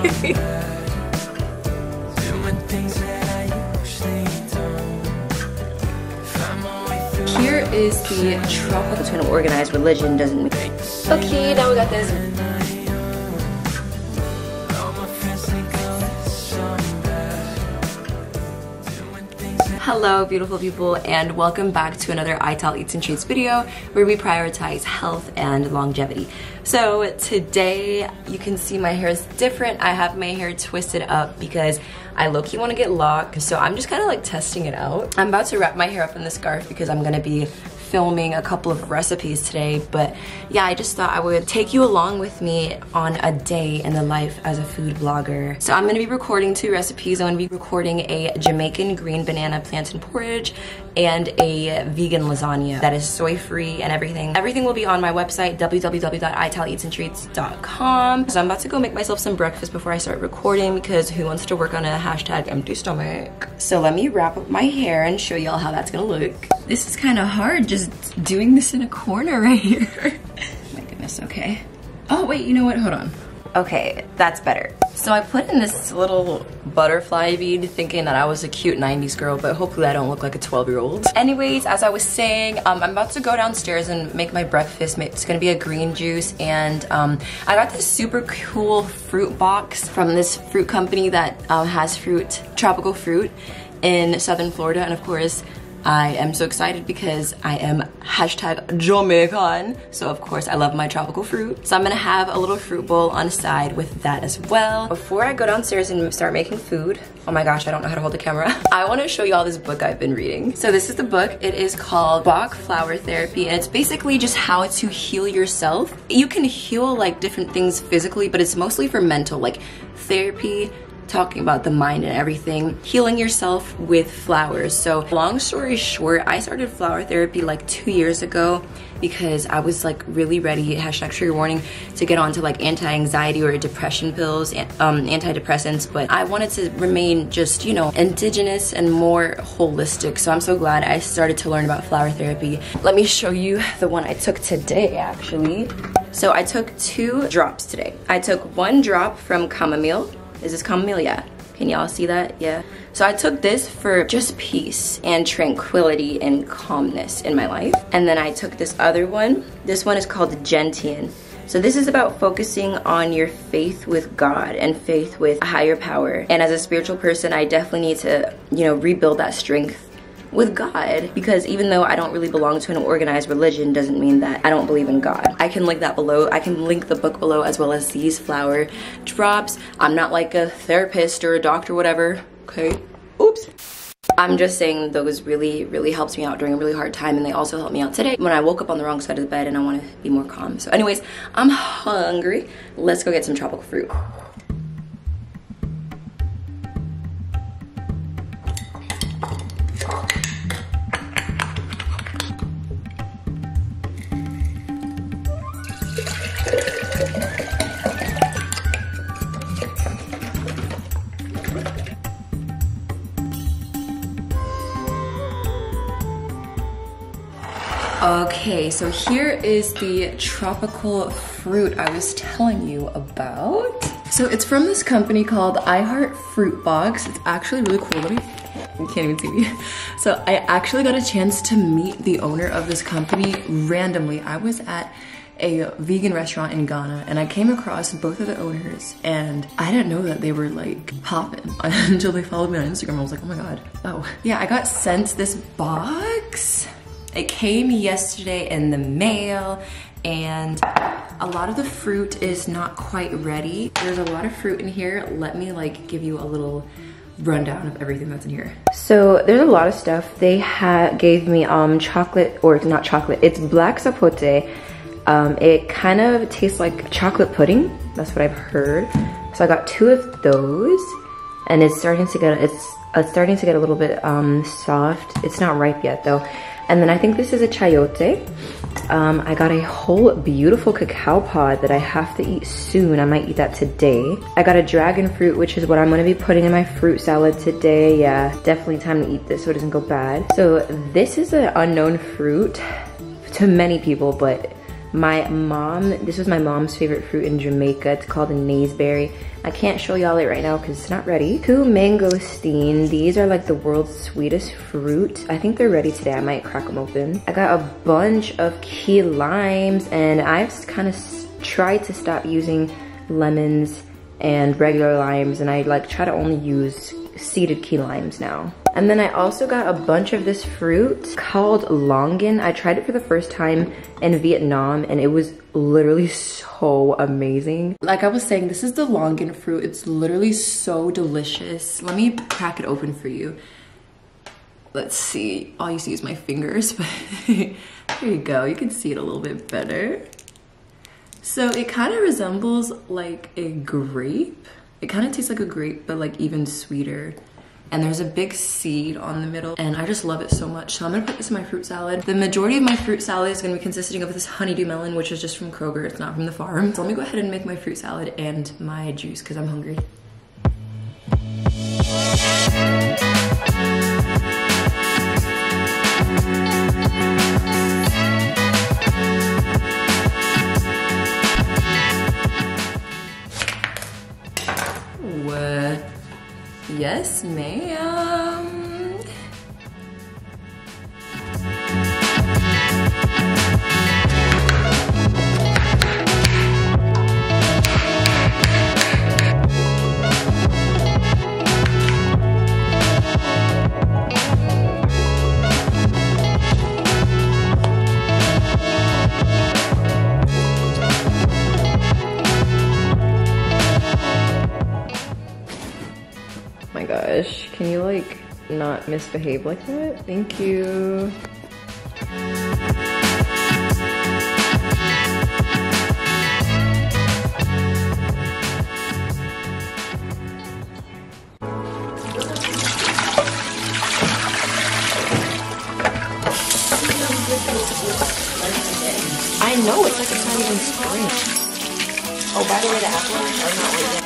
Here is the tropical twin organized religion doesn't Okay, now we got this. Hello beautiful people and welcome back to another ital Eats and Treats video where we prioritize health and longevity. So today you can see my hair is different. I have my hair twisted up because I low-key want to get locked so I'm just kind of like testing it out. I'm about to wrap my hair up in the scarf because I'm gonna be filming a couple of recipes today, but yeah, I just thought I would take you along with me on a day in the life as a food blogger. So I'm gonna be recording two recipes. I'm gonna be recording a Jamaican green banana plantain porridge and a vegan lasagna that is soy-free and everything. Everything will be on my website, www.italeatsandtreats.com. So I'm about to go make myself some breakfast before I start recording because who wants to work on a hashtag empty stomach? So let me wrap up my hair and show y'all how that's gonna look. This is kind of hard just doing this in a corner right here. my goodness, okay. Oh wait, you know what, hold on. Okay, that's better. So I put in this little butterfly bead thinking that I was a cute 90s girl, but hopefully I don't look like a 12 year old. Anyways, as I was saying, um, I'm about to go downstairs and make my breakfast. It's gonna be a green juice and um, I got this super cool fruit box from this fruit company that uh, has fruit, tropical fruit in southern Florida and of course I am so excited because I am hashtag Jamaican. So of course I love my tropical fruit. So I'm gonna have a little fruit bowl on the side with that as well. Before I go downstairs and start making food, oh my gosh, I don't know how to hold the camera. I wanna show you all this book I've been reading. So this is the book. It is called Bach Flower Therapy. And it's basically just how to heal yourself. You can heal like different things physically, but it's mostly for mental, like therapy, talking about the mind and everything, healing yourself with flowers. So long story short, I started flower therapy like two years ago because I was like really ready, hashtag trigger warning, to get onto like anti-anxiety or depression pills, um, antidepressants, but I wanted to remain just, you know, indigenous and more holistic. So I'm so glad I started to learn about flower therapy. Let me show you the one I took today actually. So I took two drops today. I took one drop from chamomile is this Camellia? Can y'all see that? Yeah. So I took this for just peace and tranquility and calmness in my life. And then I took this other one. This one is called Gentian. So this is about focusing on your faith with God and faith with a higher power. And as a spiritual person, I definitely need to, you know, rebuild that strength with God because even though I don't really belong to an organized religion doesn't mean that I don't believe in God. I can link that below. I can link the book below as well as these flower drops. I'm not like a therapist or a doctor, whatever. Okay. Oops. I'm just saying those really, really helps me out during a really hard time and they also helped me out today when I woke up on the wrong side of the bed and I want to be more calm. So anyways, I'm hungry. Let's go get some tropical fruit. Okay, so here is the tropical fruit I was telling you about. So it's from this company called I Heart Fruit Box. It's actually really cool. Let me, you can't even see me. So I actually got a chance to meet the owner of this company randomly. I was at a vegan restaurant in Ghana and I came across both of the owners and I didn't know that they were like popping until they followed me on Instagram. I was like, oh my God. Oh, yeah, I got sent this box it came yesterday in the mail and a lot of the fruit is not quite ready. There's a lot of fruit in here. Let me like give you a little rundown of everything that's in here. So there's a lot of stuff. They had gave me um chocolate, or it's not chocolate, it's black sapote. Um, it kind of tastes like chocolate pudding. That's what I've heard. So I got two of those and it's starting to get, it's uh, starting to get a little bit um, soft. It's not ripe yet though. And then I think this is a chayote. Um, I got a whole beautiful cacao pod that I have to eat soon. I might eat that today. I got a dragon fruit, which is what I'm gonna be putting in my fruit salad today. Yeah, definitely time to eat this so it doesn't go bad. So this is an unknown fruit to many people, but My mom, this was my mom's favorite fruit in Jamaica. It's called a naseberry. I can't show y'all it right now because it's not ready. Two mangosteen. These are like the world's sweetest fruit. I think they're ready today. I might crack them open. I got a bunch of key limes and I've kind of tried to stop using lemons and regular limes and I like try to only use seeded key limes now. And then I also got a bunch of this fruit called longan. I tried it for the first time in Vietnam and it was literally so amazing. Like I was saying, this is the longan fruit. It's literally so delicious. Let me crack it open for you. Let's see. All you see is my fingers, but there you go. You can see it a little bit better. So it kind of resembles like a grape. It kind of tastes like a grape, but like even sweeter and there's a big seed on the middle and I just love it so much. So I'm gonna put this in my fruit salad. The majority of my fruit salad is gonna be consisting of this honeydew melon, which is just from Kroger, it's not from the farm. So let me go ahead and make my fruit salad and my juice because I'm hungry. Yes, ma'am. Gosh. Can you like not misbehave like that? Thank you. I know, it's like it's not even spring. Oh, by the way, the apples are not ready.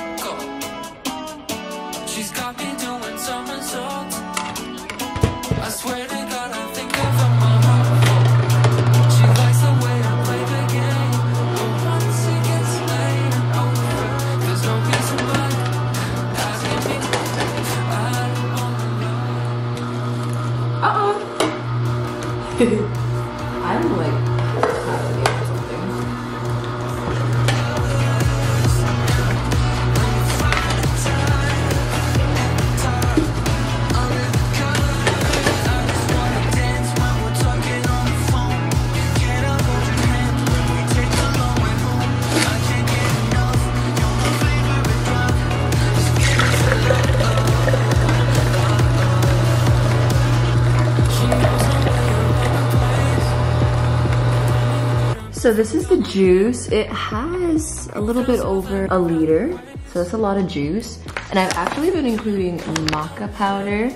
So this is the juice. It has a little bit over a liter, so that's a lot of juice. And I've actually been including maca powder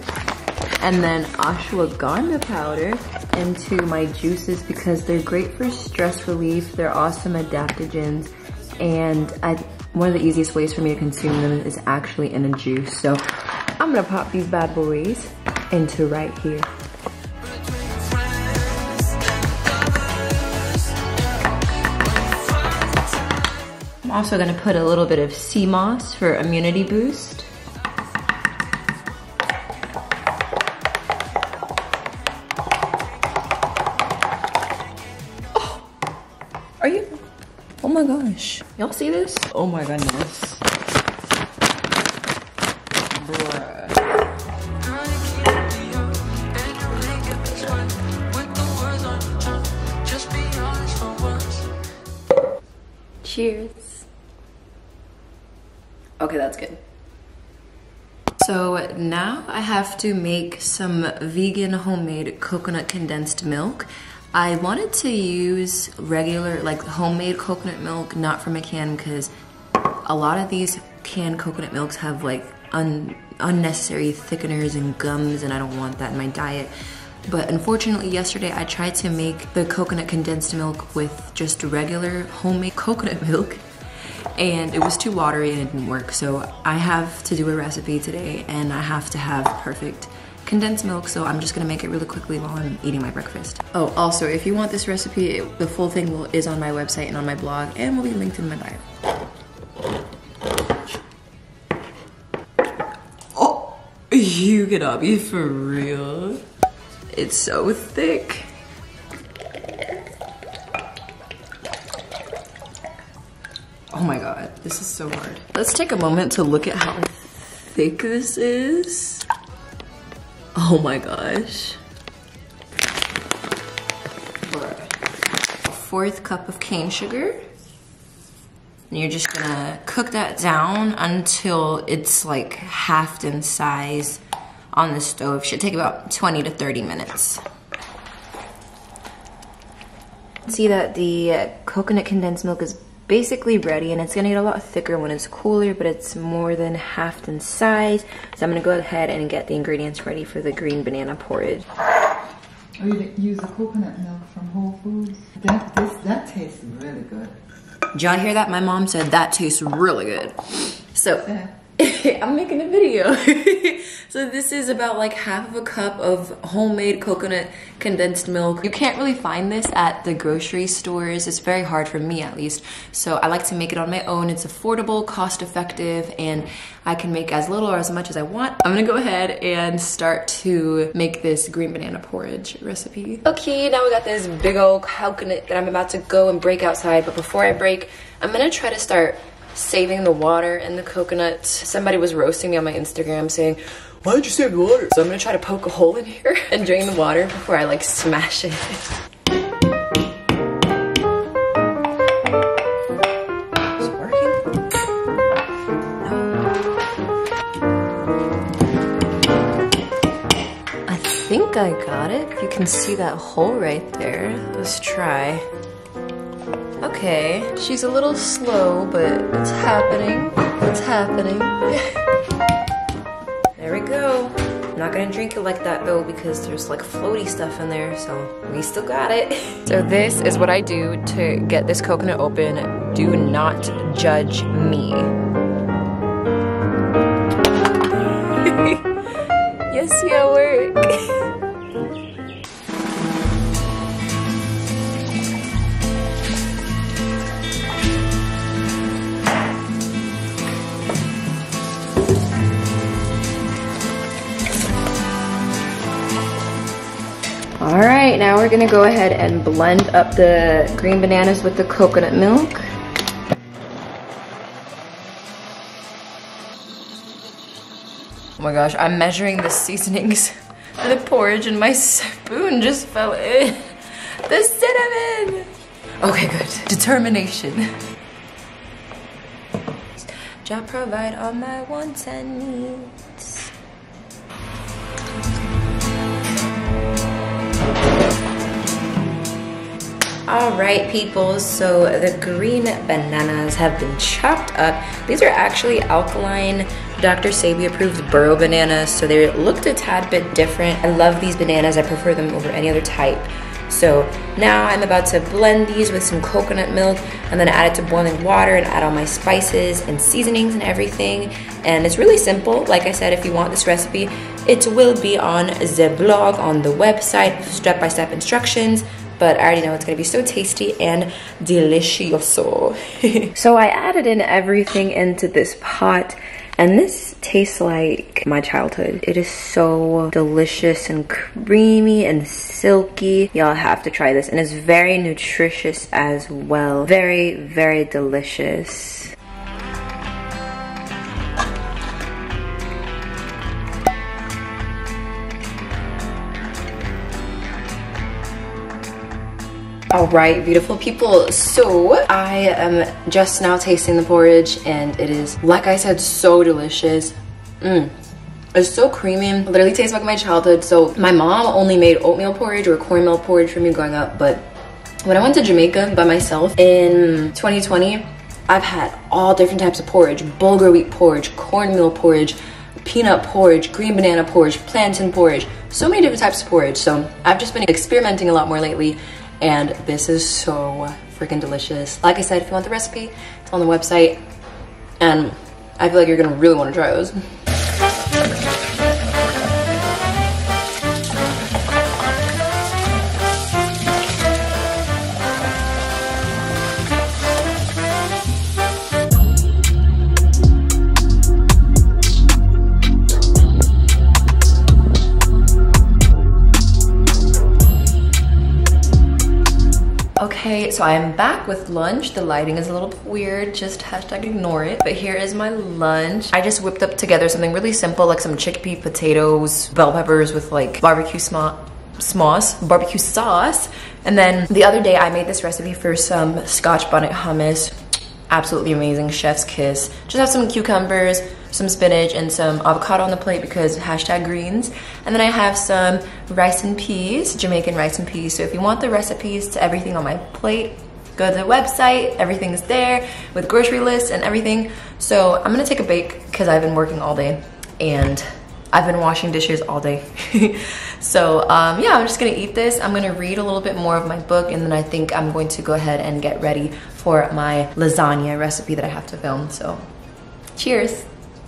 and then ashwagandha powder into my juices because they're great for stress relief. They're awesome adaptogens. And I, one of the easiest ways for me to consume them is actually in a juice. So I'm gonna pop these bad boys into right here. I'm also gonna put a little bit of sea moss for immunity boost. Oh, are you? Oh my gosh. Y'all see this? Oh my goodness. Cheers. Okay, that's good. So now I have to make some vegan homemade coconut condensed milk. I wanted to use regular, like homemade coconut milk, not from a can, because a lot of these canned coconut milks have like un unnecessary thickeners and gums, and I don't want that in my diet. But unfortunately, yesterday I tried to make the coconut condensed milk with just regular homemade coconut milk and it was too watery and it didn't work. So I have to do a recipe today and I have to have perfect condensed milk, so I'm just gonna make it really quickly while I'm eating my breakfast. Oh, also, if you want this recipe, it, the full thing will, is on my website and on my blog, and will be linked in my bio. Oh, you cannot be for real. It's so thick. Oh my god, this is so hard. Let's take a moment to look at how thick this is. Oh my gosh. A fourth cup of cane sugar. And you're just gonna cook that down until it's like halved in size on the stove. Should take about 20 to 30 minutes. See that the coconut condensed milk is basically ready and it's gonna get a lot thicker when it's cooler but it's more than half in size so I'm gonna go ahead and get the ingredients ready for the green banana porridge. Oh, you use the coconut milk from Whole Foods? That, this, that tastes really good. Did y'all hear that? My mom said that tastes really good. So, I'm making a video. so this is about like half of a cup of homemade coconut condensed milk. You can't really find this at the grocery stores. It's very hard for me at least. So I like to make it on my own. It's affordable, cost effective, and I can make as little or as much as I want. I'm gonna go ahead and start to make this green banana porridge recipe. Okay, now we got this big old coconut that I'm about to go and break outside. But before I break, I'm gonna try to start saving the water and the coconut. Somebody was roasting me on my Instagram saying, why did you save the water? So I'm gonna try to poke a hole in here and drain the water before I like smash it. Working? I think I got it. You can see that hole right there. Let's try. Okay, she's a little slow, but it's happening. It's happening. there we go. I'm not gonna drink it like that though because there's like floaty stuff in there, so we still got it. so this is what I do to get this coconut open. Do not judge me. yes, yeah, work. We're gonna go ahead and blend up the green bananas with the coconut milk. Oh my gosh, I'm measuring the seasonings for the porridge and my spoon just fell in. The cinnamon! Okay, good. Determination. Jah provide all my wants and needs. All right, people, so the green bananas have been chopped up. These are actually alkaline Dr. Sebi approved burro bananas, so they looked a tad bit different. I love these bananas, I prefer them over any other type. So now I'm about to blend these with some coconut milk and then add it to boiling water and add all my spices and seasonings and everything. And it's really simple. Like I said, if you want this recipe, it will be on the blog, on the website, step-by-step -step instructions but I already know it's gonna be so tasty and delicioso. so I added in everything into this pot and this tastes like my childhood. It is so delicious and creamy and silky. Y'all have to try this. And it's very nutritious as well. Very, very delicious. All right, beautiful people. So I am just now tasting the porridge and it is, like I said, so delicious. Mmm. It's so creamy. It literally tastes like my childhood. So my mom only made oatmeal porridge or cornmeal porridge for me growing up. But when I went to Jamaica by myself in 2020, I've had all different types of porridge. Bulgur wheat porridge, cornmeal porridge, peanut porridge, green banana porridge, plantain porridge. So many different types of porridge. So I've just been experimenting a lot more lately and this is so freaking delicious. Like I said, if you want the recipe, it's on the website, and I feel like you're gonna really wanna try those. So I am back with lunch. The lighting is a little weird, just hashtag ignore it. But here is my lunch. I just whipped up together something really simple, like some chickpea potatoes, bell peppers with like barbecue sauce, barbecue sauce. And then the other day I made this recipe for some scotch bonnet hummus. Absolutely amazing, chef's kiss. Just have some cucumbers, some spinach and some avocado on the plate because hashtag greens. And then I have some rice and peas, Jamaican rice and peas. So if you want the recipes to everything on my plate, go to the website, everything's there with grocery lists and everything. So I'm gonna take a bake because I've been working all day and I've been washing dishes all day. so um, yeah, I'm just gonna eat this. I'm gonna read a little bit more of my book and then I think I'm going to go ahead and get ready for my lasagna recipe that I have to film. So cheers.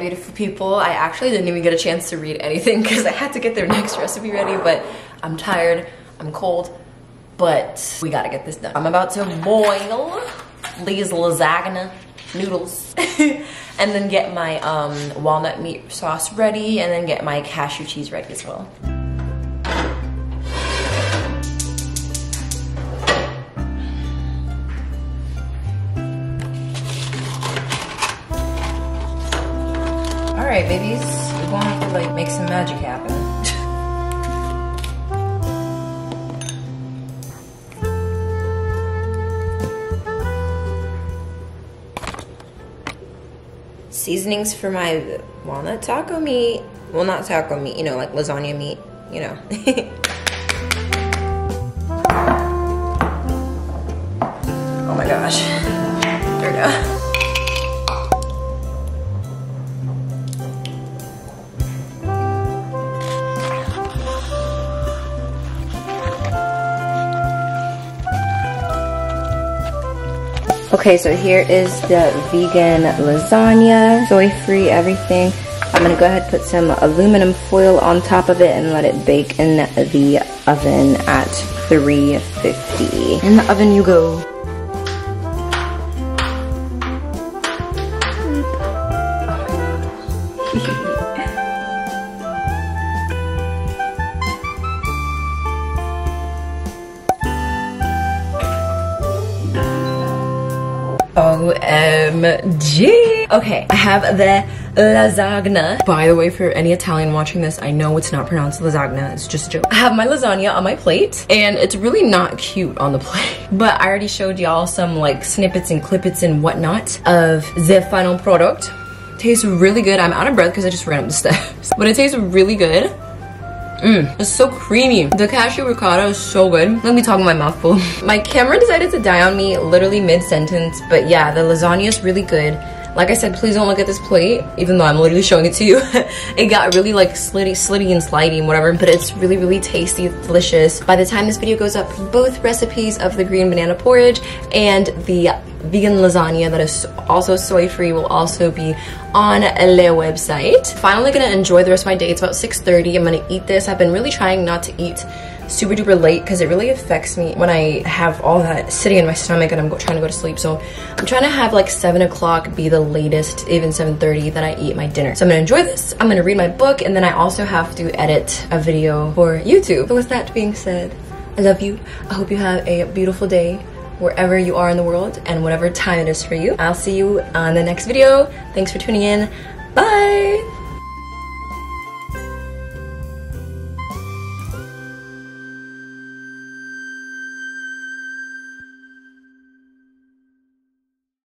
beautiful people. I actually didn't even get a chance to read anything because I had to get their next recipe ready, but I'm tired, I'm cold, but we gotta get this done. I'm about to boil these lasagna noodles and then get my um, walnut meat sauce ready and then get my cashew cheese ready as well. Babies. We're going to like make some magic happen. Seasonings for my walnut taco meat. Well, not taco meat, you know, like lasagna meat, you know. Okay, so here is the vegan lasagna, soy-free, everything. I'm gonna go ahead and put some aluminum foil on top of it and let it bake in the oven at 350. In the oven you go. OMG. Okay, I have the lasagna. By the way, for any Italian watching this, I know it's not pronounced lasagna, it's just a joke. I have my lasagna on my plate, and it's really not cute on the plate. But I already showed y'all some like snippets and clippets and whatnot of the final product. Tastes really good. I'm out of breath because I just ran up the steps. But it tastes really good. Mmm, it's so creamy. The cashew ricotta is so good. Let me talk my mouth full. my camera decided to die on me literally mid-sentence, but yeah, the lasagna is really good. Like I said, please don't look at this plate, even though I'm literally showing it to you. it got really like slitty, slitty and slidey and whatever, but it's really, really tasty, delicious. By the time this video goes up, both recipes of the green banana porridge and the vegan lasagna that is also soy-free will also be on the website. Finally gonna enjoy the rest of my day. It's about 6.30. I'm gonna eat this. I've been really trying not to eat super duper late because it really affects me when I have all that sitting in my stomach and I'm trying to go to sleep. So I'm trying to have like 7 o'clock be the latest, even 7.30 that I eat my dinner. So I'm gonna enjoy this. I'm gonna read my book and then I also have to edit a video for YouTube. So with that being said, I love you. I hope you have a beautiful day wherever you are in the world and whatever time it is for you. I'll see you on the next video. Thanks for tuning in. Bye!